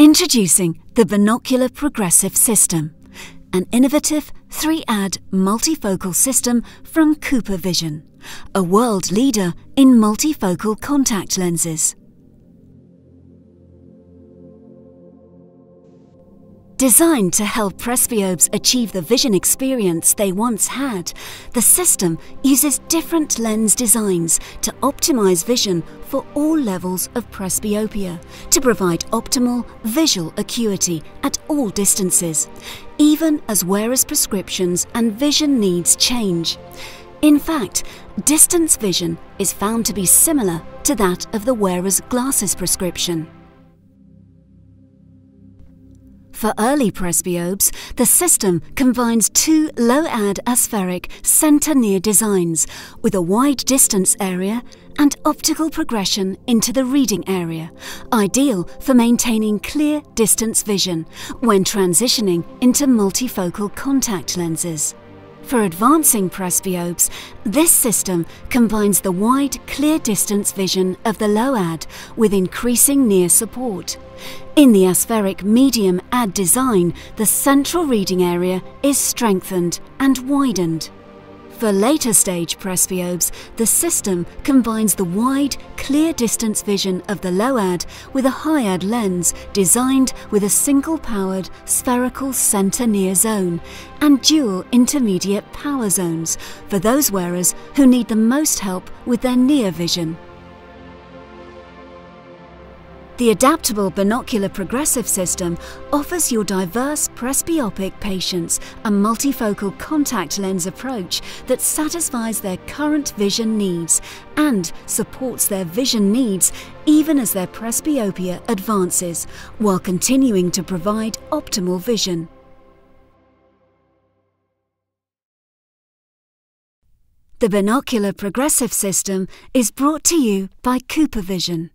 Introducing the Binocular Progressive System, an innovative 3AD multifocal system from CooperVision, a world leader in multifocal contact lenses. Designed to help presbyopes achieve the vision experience they once had, the system uses different lens designs to optimize vision for all levels of presbyopia, to provide optimal visual acuity at all distances, even as wearers' prescriptions and vision needs change. In fact, distance vision is found to be similar to that of the wearer's glasses prescription. For early presbyopes, the system combines two low-add aspheric center-near designs with a wide distance area and optical progression into the reading area, ideal for maintaining clear distance vision when transitioning into multifocal contact lenses. For advancing presbyopes, this system combines the wide, clear distance vision of the low-add with increasing near support. In the aspheric medium add design, the central reading area is strengthened and widened. For later stage presbyopes, the system combines the wide, clear distance vision of the low-add with a high-add lens designed with a single-powered spherical center-near zone and dual intermediate power zones for those wearers who need the most help with their near vision. The adaptable binocular progressive system offers your diverse presbyopic patients a multifocal contact lens approach that satisfies their current vision needs and supports their vision needs even as their presbyopia advances, while continuing to provide optimal vision. The binocular progressive system is brought to you by CooperVision.